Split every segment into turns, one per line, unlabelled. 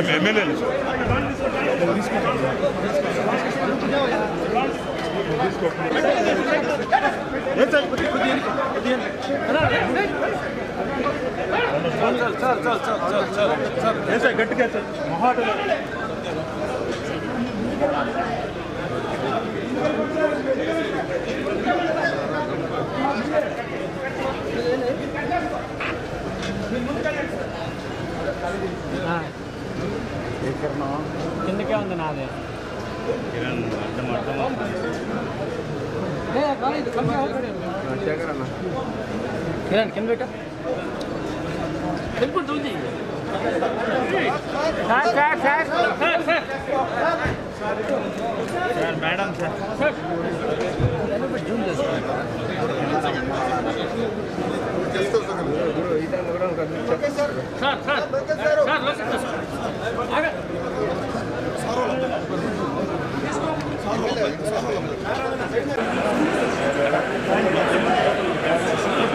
ఎమ్మెల్యేలు గట్టిగా మొహాట కిందకే ఉంది నాదే కిరణ్ అర్థం అర్థం चेक किरण किन बेटा बिल्कुल दूध जी sir sir sir sir sir madam sir sir sir sir sir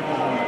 Thank you.